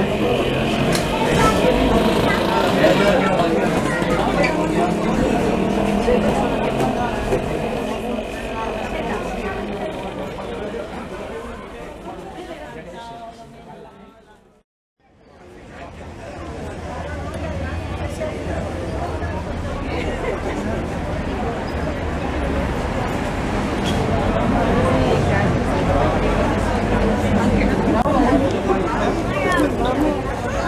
Thank you.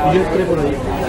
Gracias.